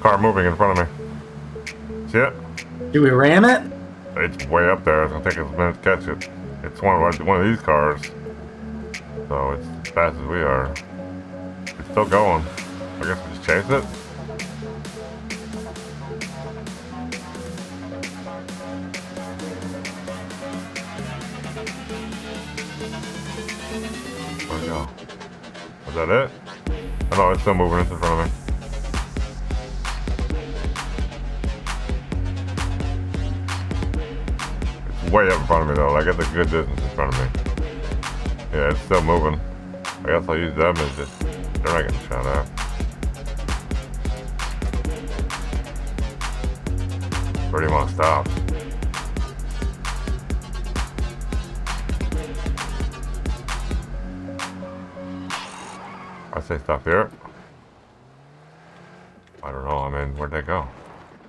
Car moving in front of me. See it? Do we ram it? It's way up there. It's gonna take us a minute to catch it. It's one of our, one of these cars. So it's as fast as we are. It's still going. I guess we just chase it. Where'd it go? Was that it? Oh no, it's still moving. It's in front of me. Way up in front of me though. Like it's a good distance in front of me. Yeah, it's still moving. I guess I'll use them as just they're not getting shot at. Where do you want to stop? I say stop here. I don't know. I mean, where'd they go?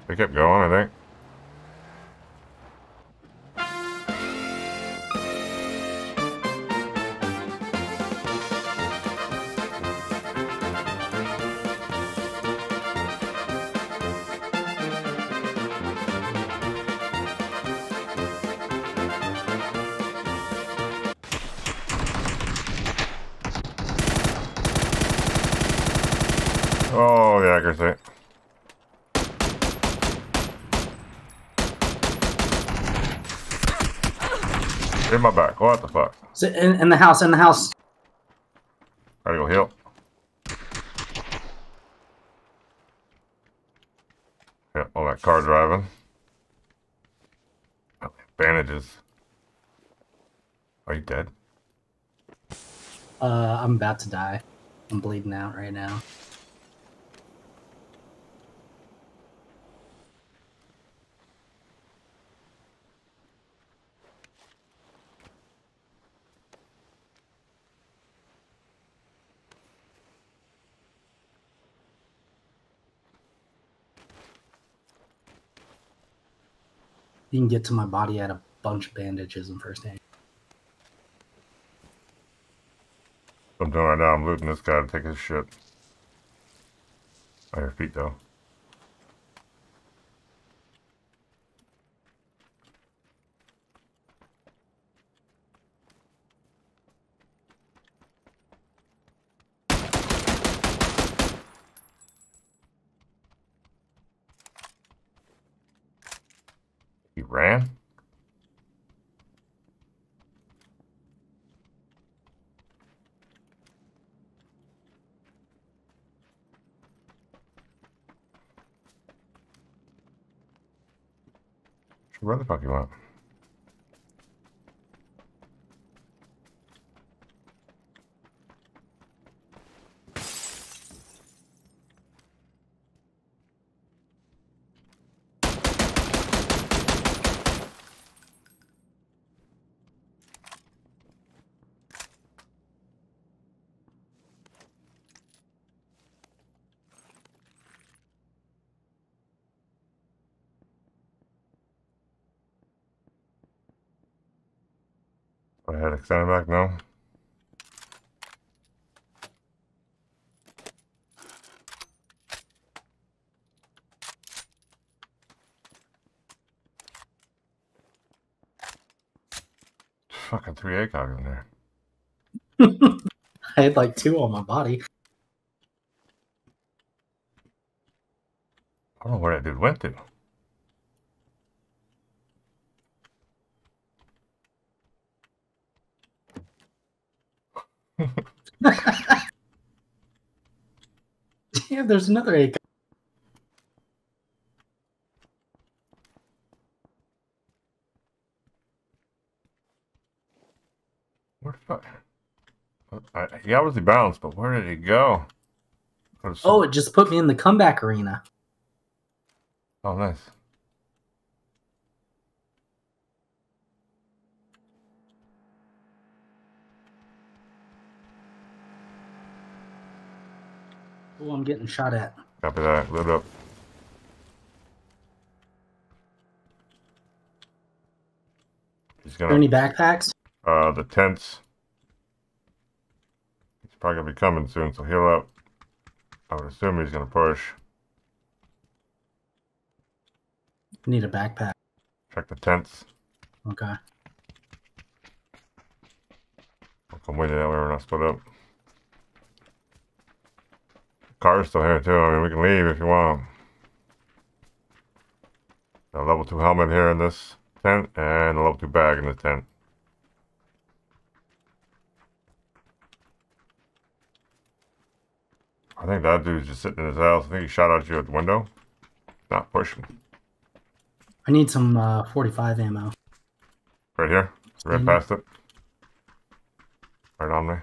They kept going, I think. Oh, the accuracy. In my back. What the fuck? In, in the house, in the house. Gotta go heal. Yeah, all that car driving. Oh, Bandages. Are you dead? Uh, I'm about to die. I'm bleeding out right now. You can get to my body. Had a bunch of bandages and first aid. I'm doing right now, I'm looting this guy to take his shit. On your feet, though. Ran? Where the fuck you want? I had extended back, no? Fucking three ACOG in there. I had like two on my body. I don't know where that dude went to. Yeah, there's another AK. Where the fuck? He obviously bounced, but where did he go? Oh, it just put me in the comeback arena. oh, nice. Oh, I'm getting shot at. Copy that. Load up. He's gonna any backpacks? uh the tents. He's probably gonna be coming soon, so heal up. I would assume he's gonna push. need a backpack. Check the tents. Okay. I'll come with you that way we're not split up. Car's still here too. I mean, we can leave if you want. A level 2 helmet here in this tent and a level 2 bag in the tent. I think that dude's just sitting in his house. I think he shot at you at the window. Not pushing. I need some uh, 45 ammo. Right here. Right past it. Right on me.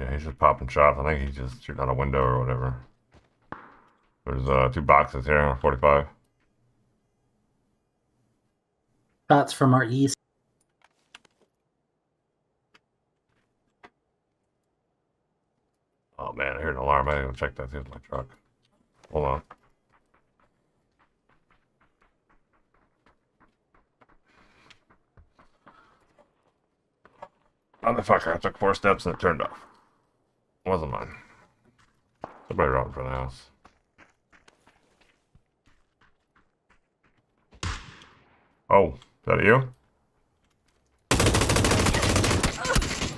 Yeah, he's just popping shots. I think he's just shooting out a window or whatever. There's uh, two boxes here, 45. Shots from our east. Oh man, I heard an alarm. I didn't even check that. Here's my truck. Hold on. Motherfucker, I took four steps and it turned off. Wasn't mine. Somebody right in front of the house. Oh, is that you?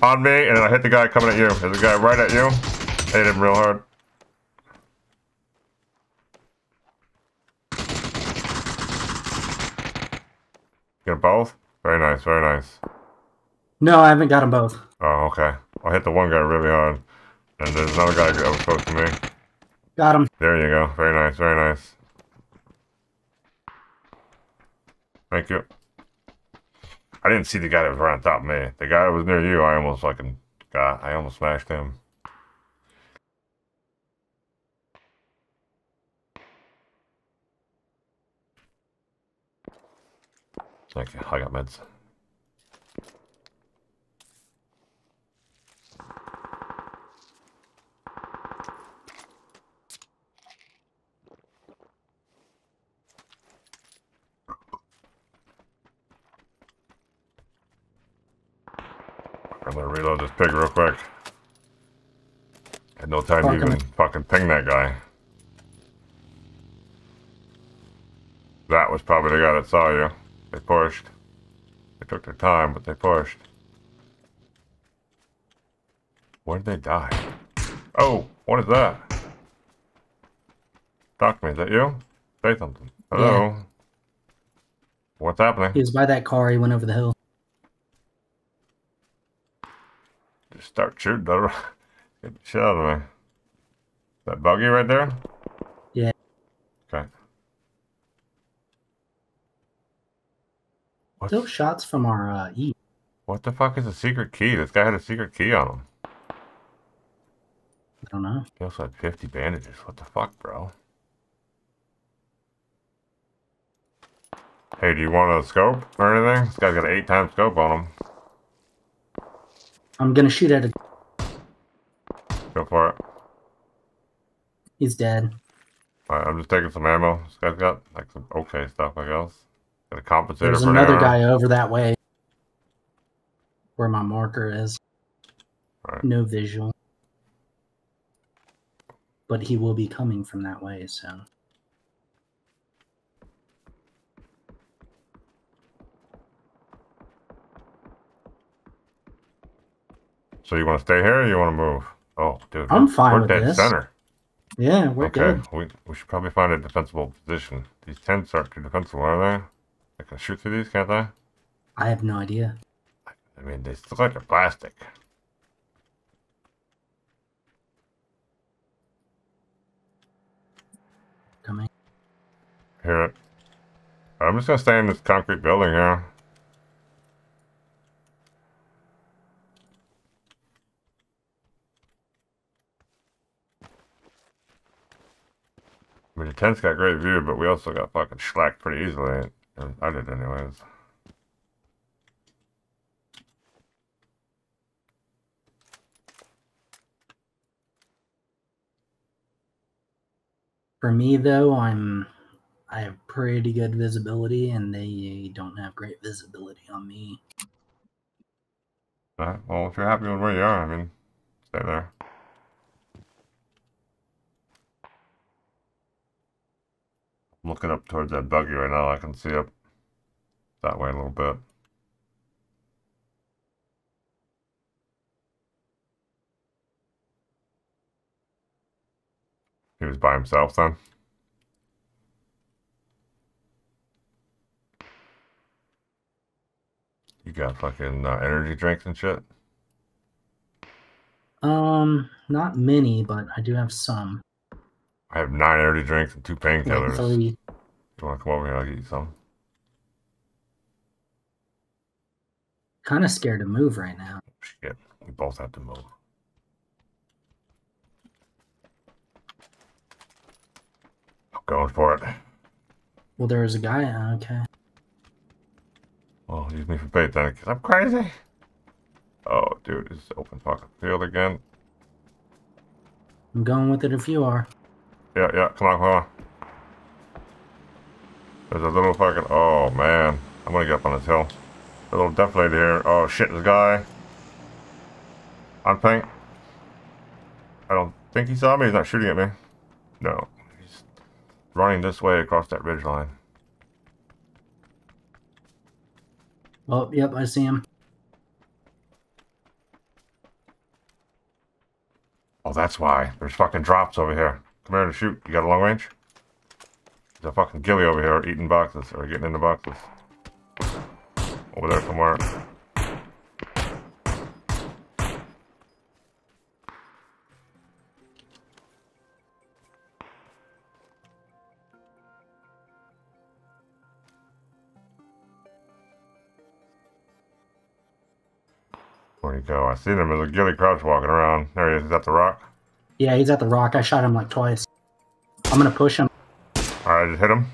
On me, and then I hit the guy coming at you. There's a guy right at you. Hit him real hard. Get both? Very nice, very nice. No, I haven't got them both. Oh, okay. I hit the one guy really hard. And there's another guy that was close to me. Got him. There you go. Very nice, very nice. Thank you. I didn't see the guy that was right on top of me. The guy that was near you, I almost fucking got. I almost smashed him. Thank you. I got meds. I'm gonna reload this pig real quick. Had no time Fucking- even fucking ping that guy. That was probably the guy that saw you. They pushed. They took their time, but they pushed. Where did they die? Oh, what is that? Talk to me, is that you? Say something. Hello? What's happening? He was by that car. He went over the hill. Just start shooting. Get the shit out of me. That buggy right there? Yeah. Okay. What, Still shots from our uh, east. what the fuck is a secret key? This guy had a secret key on him. I don't know. He also had 50 bandages. What the fuck, bro? Hey, do you want a scope or anything? This guy's got an eight time scope on him. I'm gonna shoot at it. Go for it. He's dead. Alright, I'm just taking some ammo. This guy's got like some okay stuff, I guess. Got a compensator There's an another guy over that way. Where my marker is. Alright. No visual. But he will be coming from that way, so. So you want to stay here or you want to move? Oh, dude. I'm we're- fine we're with dead this. center. Yeah, we're okay, good. we, we should probably find a defensible position. These tents aren't too defensible, are they? I can shoot through these, can't I? I have no idea. I mean, they look like they're plastic. Coming. Hear it. I'm just gonna stay in this concrete building here. I mean, the tent's got great view, but we also got fucking schlacked pretty easily. And I did anyways. For me though, I'm I have pretty good visibility and they don't have great visibility on me. Well, if you're happy with where you are, I mean, stay there. Looking up towards that buggy right now. I can see up that way a little bit. He was by himself then? You got fucking uh, energy drinks and shit? Um, not many, but I do have some. I have nine energy drinks and two painkillers. You want to come over here? I'll get you some. Kind of scared to move right now. Shit, we both have to move. I'm going for it. Well, there was a guy. uh, Okay. Well, use me for bait then, because I'm crazy. Oh, dude, it's open fucking field again. I'm going with it if you are. Yeah, yeah, come on, come on. There's a little fucking. Oh, man. I'm gonna get up on this hill. A little deaf lady here. Oh, shit, this guy. On pink. I don't think he saw me. He's not shooting at me. No. He's running this way across that ridge line. Oh, yep, I see him. Oh, that's why. There's fucking drops over here. Come here to shoot. You got a long range? There's a fucking ghillie over here eating boxes or getting in the boxes. Over there somewhere. Where'd he go? I seen him as a ghillie crouch walking around. There he is. He's at the rock. Yeah, he's at the rock. I shot him like twice. I'm gonna push him. Alright, just hit him.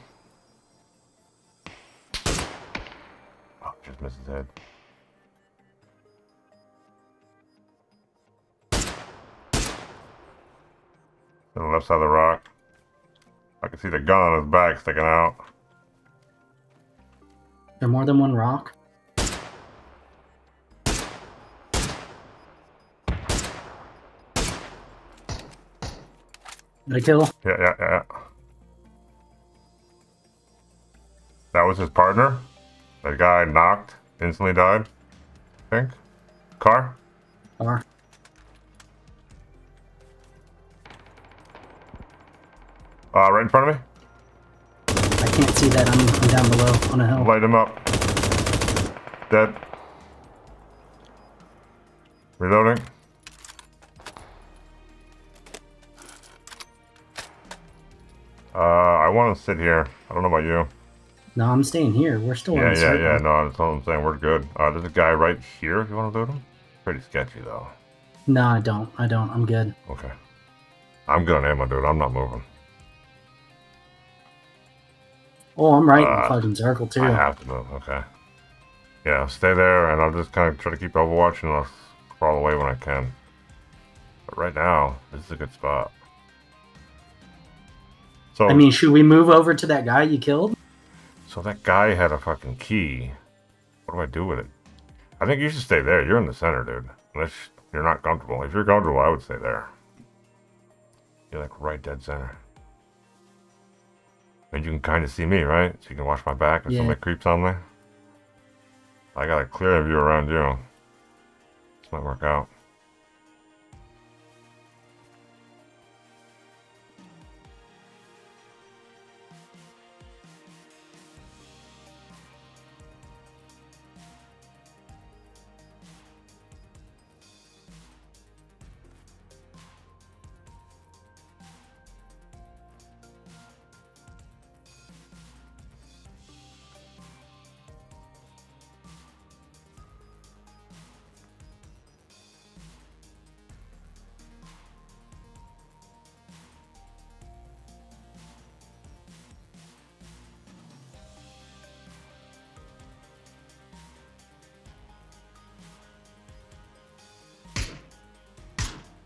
Oh, just missed his head. To the left side of the rock. I can see the gun on his back sticking out. There more than one rock. I kill? Yeah, yeah, yeah. yeah. That was his partner? That guy knocked, instantly died? I think? Car? Or Uh, right in front of me? I can't see that. I'm, I'm down below on a hill. Light him up. Dead. Reloading. Uh, I want to sit here. I don't know about you. No, I'm staying here. We're still Yeah, yeah, the circle. yeah. No, that's what I'm saying. We're good. Uh, there's a guy right here if you want to loot him. Pretty sketchy, though. No, I don't. I don't. I'm good. Okay. I'm good on ammo, dude. I'm not moving. Oh, I'm right in Uh, the fucking circle too. I have to move. Okay. Yeah, stay there, and I'll just kind of try to keep Overwatch, and I'll crawl away when I can. But right now, this is a good spot. So, I mean, should we move over to that guy you killed? so that guy had a fucking key. What do I do with it? I think you should stay there. You're in the center, dude. Unless you're not comfortable. If you're comfortable, I would stay there. You're like right dead center. And you can kind of see me, right? So you can watch my back if Yeah. somebody creeps on me. I got a clear view around you. This might work out.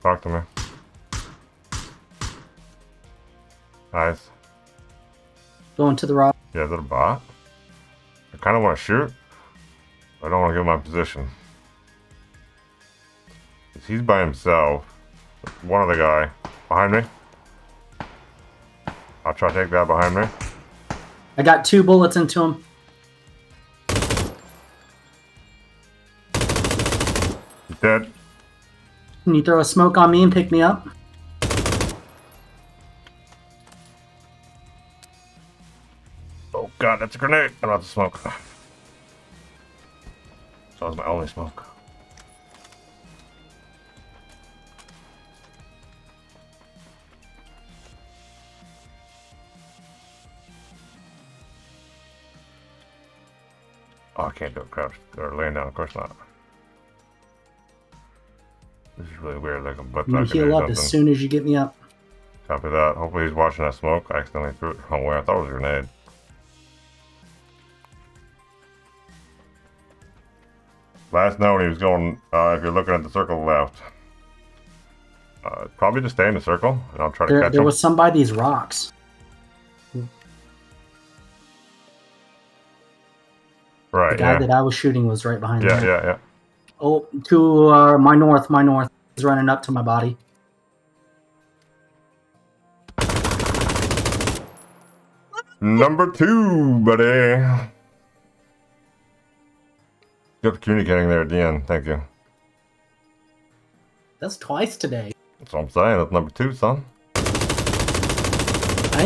Talk to me. Nice. Going to the rock. Yeah, is that a bot? I kind of want to shoot. but I don't want to give my position. He's by himself. One other guy behind me. I'll try to take that behind me. I got two bullets into him. Can you throw a smoke on me and pick me up? Oh god, that's a grenade. I'm about to smoke. That was my only smoke. Oh, I can't do it crouched or laying down. Of course not. This is really weird. Like a butt I'm gonna heal up as soon as you get me up. Copy that. Hopefully he's watching that smoke. I accidentally threw it the wrong way. I thought it was a grenade. Last note, he was going, uh, if you're looking at the circle left, uh, probably just stay in the circle, and I'll try to There, catch there him. was some by these rocks. Right. The guy yeah. that I was shooting was right behind Yeah, there. yeah, yeah. Oh, to uh, my north, my north. is running up to my body. Number two, buddy. Good communicating there at the end. Thank you. That's twice today. That's what I'm saying. That's number two, son. I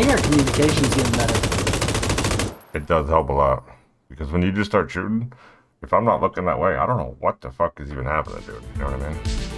think our communication's getting better. It does help a lot. Because when you just start shooting, if I'm not looking that way, I don't know what the fuck is even happening, dude. You know what I mean?